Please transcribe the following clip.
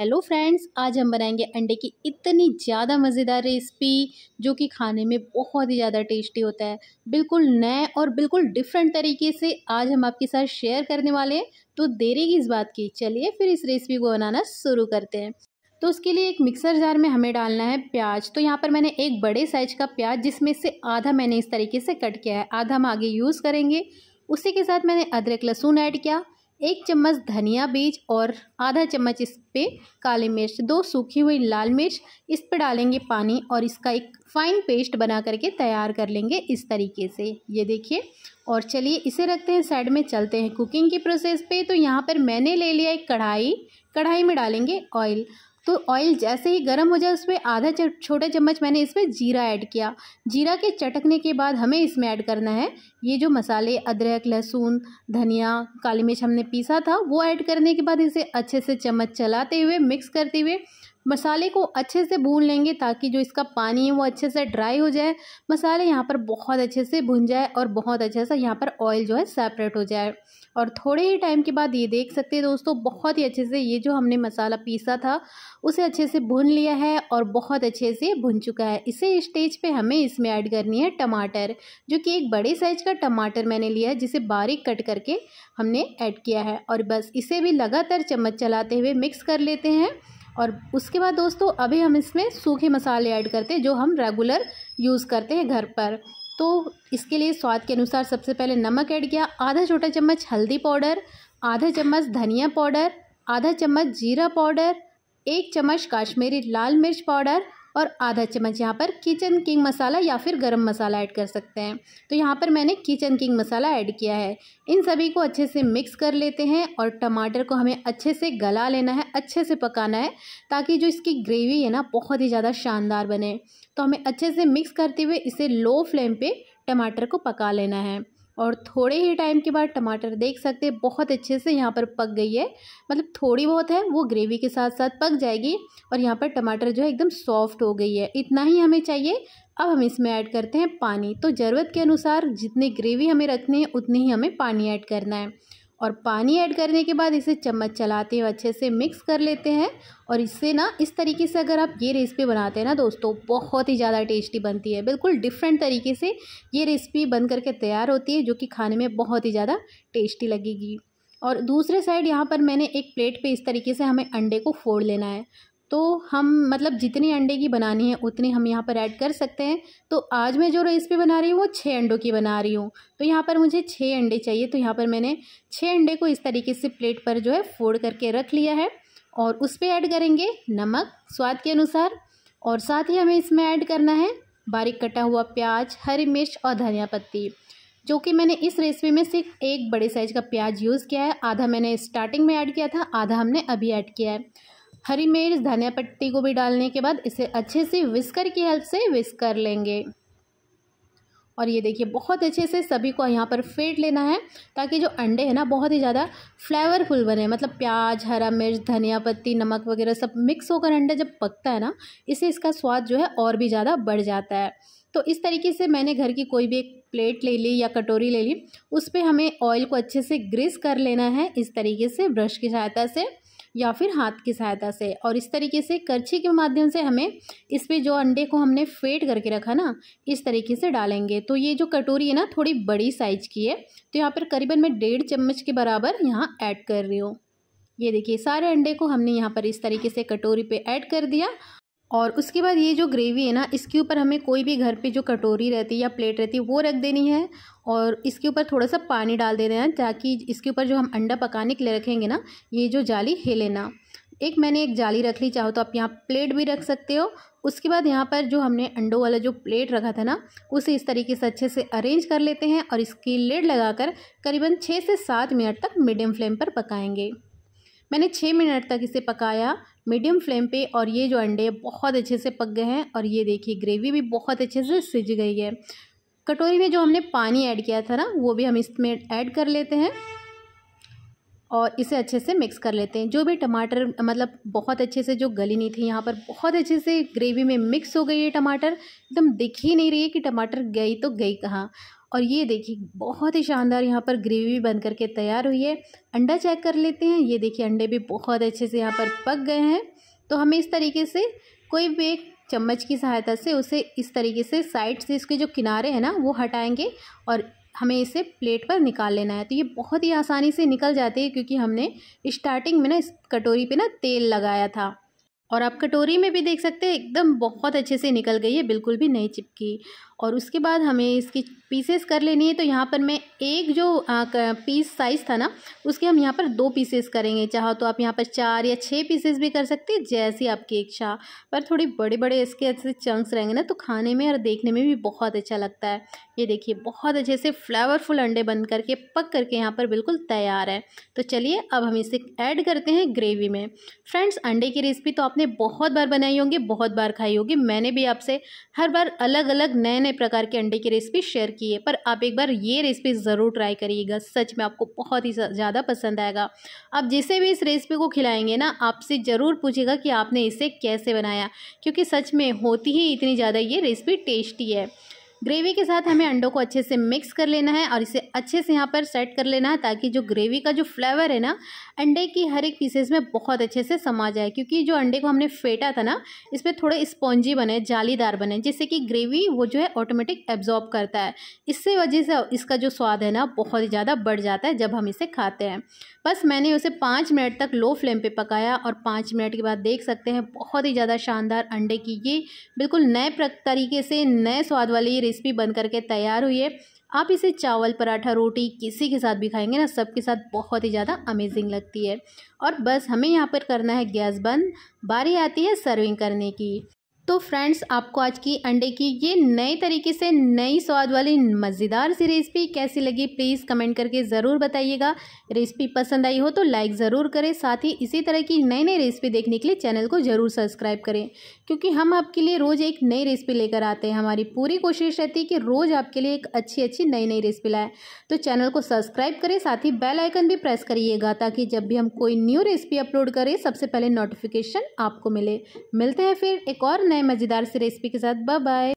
Hello friends आज हम बनाएँगे अंडे की इतनी ज़्यादा मज़ेदार रेसिपी जो कि खाने में बहुत ही ज़्यादा टेस्टी होता है। बिल्कुल नए और बिल्कुल डिफरेंट तरीके से आज हम आपके साथ शेयर करने वाले हैं। तो देरी की इस बात की, चलिए फिर इस रेसिपी को बनाना शुरू करते हैं। तो उसके लिए एक मिक्सर जार में हमें डालना है प्याज। तो यहाँ पर मैंने एक बड़े साइज़ का प्याज, जिसमें से आधा मैंने इस तरीके से कट किया है। आधा हम आगे यूज़ करेंगे। उसी के साथ मैंने अदरक लहसुन ऐड किया। एक चम्मच धनिया बीज और आधा चम्मच इस पर काली मिर्च, दो सूखी हुई लाल मिर्च, इस पर डालेंगे पानी और इसका एक फ़ाइन पेस्ट बना करके तैयार कर लेंगे इस तरीके से। ये देखिए, और चलिए इसे रखते हैं साइड में, चलते हैं कुकिंग की प्रोसेस पे। तो यहाँ पर मैंने ले लिया एक कढ़ाई कढ़ाई में डालेंगे ऑयल तो ऑयल जैसे ही गर्म हो जाए, उसमें आधा छोटा चम्मच मैंने इसमें जीरा ऐड किया। जीरा के चटकने के बाद हमें इसमें ऐड करना है, ये जो मसाले, अदरक, लहसुन, धनिया, काली मिर्च हमने पीसा था, वो ऐड करने के बाद इसे अच्छे से चम्मच चलाते हुए मिक्स करते हुए मसाले को अच्छे से भून लेंगे ताकि जो इसका पानी है वो अच्छे से ड्राई हो जाए। मसाले यहाँ पर बहुत अच्छे से भुन जाए और बहुत अच्छे से यहाँ पर ऑयल जो है सेपरेट हो जाए। और थोड़े ही टाइम के बाद ये देख सकते हैं दोस्तों, बहुत ही अच्छे से ये जो हमने मसाला पीसा था, उसे अच्छे से भून लिया है और बहुत अच्छे से भुन चुका है। इसे स्टेज पे हमें इसमें ऐड करनी है टमाटर, जो कि एक बड़े साइज़ का टमाटर मैंने लिया है, जिसे बारीक कट करके हमने ऐड किया है। और बस इसे भी लगातार चम्मच चलाते हुए मिक्स कर लेते हैं। और उसके बाद दोस्तों, अभी हम इसमें सूखे मसाले ऐड करते हैं, जो हम रेगुलर यूज़ करते हैं घर पर। तो इसके लिए स्वाद के अनुसार सबसे पहले नमक ऐड किया, आधा छोटा चम्मच हल्दी पाउडर, आधा चम्मच धनिया पाउडर, आधा चम्मच जीरा पाउडर, एक चम्मच काश्मीरी लाल मिर्च पाउडर और आधा चम्मच यहाँ पर किचन किंग मसाला या फिर गरम मसाला ऐड कर सकते हैं। तो यहाँ पर मैंने किचन किंग मसाला ऐड किया है। इन सभी को अच्छे से मिक्स कर लेते हैं और टमाटर को हमें अच्छे से गला लेना है, अच्छे से पकाना है, ताकि जो इसकी ग्रेवी है ना, बहुत ही ज़्यादा शानदार बने। तो हमें अच्छे से मिक्स करते हुए इसे लो फ्लेम पर टमाटर को पका लेना है। और थोड़े ही टाइम के बाद टमाटर देख सकते हैं, बहुत अच्छे से यहाँ पर पक गई है। मतलब थोड़ी बहुत है, वो ग्रेवी के साथ साथ पक जाएगी और यहाँ पर टमाटर जो है एकदम सॉफ्ट हो गई है। इतना ही हमें चाहिए। अब हम इसमें ऐड करते हैं पानी। तो ज़रूरत के अनुसार जितनी ग्रेवी हमें रखनी है, उतनी ही हमें पानी ऐड करना है। और पानी ऐड करने के बाद इसे चम्मच चलाते हुए अच्छे से मिक्स कर लेते हैं। और इससे ना, इस तरीके से अगर आप ये रेसिपी बनाते हैं ना दोस्तों, बहुत ही ज़्यादा टेस्टी बनती है। बिल्कुल डिफरेंट तरीके से ये रेसिपी बन करके तैयार होती है, जो कि खाने में बहुत ही ज़्यादा टेस्टी लगेगी। और दूसरे साइड यहाँ पर मैंने एक प्लेट पे इस तरीके से हमें अंडे को फोड़ लेना है। तो हम मतलब जितनी अंडे की बनानी है, उतनी हम यहाँ पर ऐड कर सकते हैं। तो आज मैं जो रेसिपी बना रही हूँ, वो छः अंडों की बना रही हूँ। तो यहाँ पर मुझे छः अंडे चाहिए। तो यहाँ पर मैंने छः अंडे को इस तरीके से प्लेट पर जो है फोड़ करके रख लिया है और उस पर ऐड करेंगे नमक स्वाद के अनुसार और साथ ही हमें इसमें ऐड करना है बारीक कटा हुआ प्याज, हरी मिर्च और धनिया पत्ती। जो कि मैंने इस रेसिपी में सिर्फ़ एक बड़े साइज़ का प्याज यूज़ किया है। आधा मैंने स्टार्टिंग में ऐड किया था, आधा हमने अभी ऐड किया है। हरी मिर्च, धनिया पत्ती को भी डालने के बाद इसे अच्छे से विस्कर की हेल्प से विस्क कर लेंगे। और ये देखिए, बहुत अच्छे से सभी को यहाँ पर फेंट लेना है, ताकि जो अंडे हैं ना, बहुत ही ज़्यादा फ्लेवरफुल बने। मतलब प्याज, हरा मिर्च, धनिया पत्ती, नमक वगैरह सब मिक्स होकर अंडा जब पकता है ना, इससे इसका स्वाद जो है और भी ज़्यादा बढ़ जाता है। तो इस तरीके से मैंने घर की कोई भी एक प्लेट ले ली या कटोरी ले ली, उस पर हमें ऑयल को अच्छे से ग्रीस कर लेना है, इस तरीके से ब्रश की सहायता से। या फिर हाथ की सहायता से। और इस तरीके से करछी के माध्यम से हमें इस पर जो अंडे को हमने फेट करके रखा ना, इस तरीके से डालेंगे। तो ये जो कटोरी है ना, थोड़ी बड़ी साइज़ की है। तो यहाँ पर करीबन मैं डेढ़ चम्मच के बराबर यहाँ ऐड कर रही हूँ। ये देखिए, सारे अंडे को हमने यहाँ पर इस तरीके से कटोरी पे ऐड कर दिया। और उसके बाद ये जो ग्रेवी है ना, इसके ऊपर हमें कोई भी घर पे जो कटोरी रहती है या प्लेट रहती है, वो रख देनी है और इसके ऊपर थोड़ा सा पानी डाल देना है ताकि इसके ऊपर जो हम अंडा पकाने के लिए रखेंगे ना, ये जो जाली हिले ना। एक मैंने एक जाली रख ली, चाहो तो आप यहाँ प्लेट भी रख सकते हो। उसके बाद यहाँ पर जो हमने अंडों वाला जो प्लेट रखा था ना, उसे इस तरीके से अच्छे से अरेंज कर लेते हैं और इसकी लेड लगाकर करीबन छः से सात मिनट तक मीडियम फ्लेम पर पकाएँगे। मैंने छः मिनट तक इसे पकाया मीडियम फ्लेम पे और ये जो अंडे बहुत अच्छे से पक गए हैं और ये देखिए, ग्रेवी भी बहुत अच्छे से सिज गई है। कटोरी में जो हमने पानी ऐड किया था ना, वो भी हम इसमें ऐड कर लेते हैं और इसे अच्छे से मिक्स कर लेते हैं। जो भी टमाटर मतलब बहुत अच्छे से जो गली नहीं थी, यहाँ पर बहुत अच्छे से ग्रेवी में मिक्स हो गई है टमाटर। एकदम दिख ही नहीं रही है कि टमाटर गई तो गई कहाँ। और ये देखिए, बहुत ही शानदार यहाँ पर ग्रेवी बन करके तैयार हुई है। अंडा चेक कर लेते हैं। ये देखिए, अंडे भी बहुत अच्छे से यहाँ पर पक गए हैं। तो हमें इस तरीके से कोई भी एक चम्मच की सहायता से उसे इस तरीके से साइड से इसके जो किनारे हैं ना, वो हटाएँगे और हमें इसे प्लेट पर निकाल लेना है। तो ये बहुत ही आसानी से निकल जाती है क्योंकि हमने स्टार्टिंग में ना इस कटोरी पे ना तेल लगाया था। और आप कटोरी में भी देख सकते हैं, एकदम बहुत अच्छे से निकल गई है, बिल्कुल भी नहीं चिपकी। और उसके बाद हमें इसकी पीसेस कर लेनी है तो यहाँ पर मैं एक जो आ, पीस साइज़ था ना उसके हम यहाँ पर दो पीसेस करेंगे। चाहो तो आप यहाँ पर चार या छः पीसेस भी कर सकते हैं जैसी आपकी इच्छा। पर थोड़ी बड़े बड़े इसके ऐसे चंक्स रहेंगे ना तो खाने में और देखने में भी बहुत अच्छा लगता है। ये देखिए बहुत अच्छे से फ्लेवरफुल अंडे बन करके पक करके यहाँ पर बिल्कुल तैयार है। तो चलिए अब हम इसे ऐड करते हैं ग्रेवी में। फ्रेंड्स अंडे की रेसिपी तो आपने बहुत बार बनाई होंगी बहुत बार खाई होगी। मैंने भी आपसे हर बार अलग अलग नए नए प्रकार के अंडे की रेसिपी शेयर की है, पर आप एक बार ये रेसिपी ज़रूर ट्राई करिएगा। सच में आपको बहुत ही ज़्यादा पसंद आएगा। आप जिसे भी इस रेसिपी को खिलाएँगे ना, आपसे ज़रूर पूछेगा कि आपने इसे कैसे बनाया, क्योंकि सच में होती ही इतनी ज़्यादा ये रेसिपी टेस्टी है। ग्रेवी के साथ हमें अंडों को अच्छे से मिक्स कर लेना है और इसे अच्छे से यहाँ पर सेट कर लेना है ताकि जो ग्रेवी का जो फ्लेवर है ना, अंडे की हर एक पीसेस में बहुत अच्छे से समा जाए। क्योंकि जो अंडे को हमने फेंटा था ना, इसमें थोड़े स्पॉन्जी बने, जालीदार बने, जिससे कि ग्रेवी वो जो है ऑटोमेटिक एब्जॉर्ब करता है। इससे वजह से इसका जो स्वाद है ना, बहुत ही ज़्यादा बढ़ जाता है जब हम इसे खाते हैं। बस मैंने उसे पाँच मिनट तक लो फ्लेम पे पकाया और पाँच मिनट के बाद देख सकते हैं, बहुत ही ज़्यादा शानदार अंडे की ये बिल्कुल नए तरीके से नए स्वाद वाली रेसिपी बन करके तैयार हुई है। आप इसे चावल, पराठा, रोटी किसी के साथ भी खाएँगे ना, सबके साथ बहुत ही ज़्यादा अमेजिंग लगती है। और बस हमें यहाँ पर करना है गैस बंद। बारी आती है सर्विंग करने की। तो फ्रेंड्स, आपको आज की अंडे की ये नए तरीके से नई स्वाद वाली मज़ेदार सी रेसिपी कैसी लगी प्लीज़ कमेंट करके ज़रूर बताइएगा। रेसिपी पसंद आई हो तो लाइक ज़रूर करें, साथ ही इसी तरह की नई नई रेसिपी देखने के लिए चैनल को ज़रूर सब्सक्राइब करें, क्योंकि हम आपके लिए रोज़ एक नई रेसिपी लेकर आते हैं। हमारी पूरी कोशिश रहती है कि रोज़ आपके लिए एक अच्छी अच्छी नई नई रेसिपी लाएँ। तो चैनल को सब्सक्राइब करें, साथ ही बेल आइकन भी प्रेस करिएगा, ताकि जब भी हम कोई न्यू रेसिपी अपलोड करें, सबसे पहले नोटिफिकेशन आपको मिले। मिलते हैं फिर एक और नए मज़ेदार से रेसिपी के साथ। Bye bye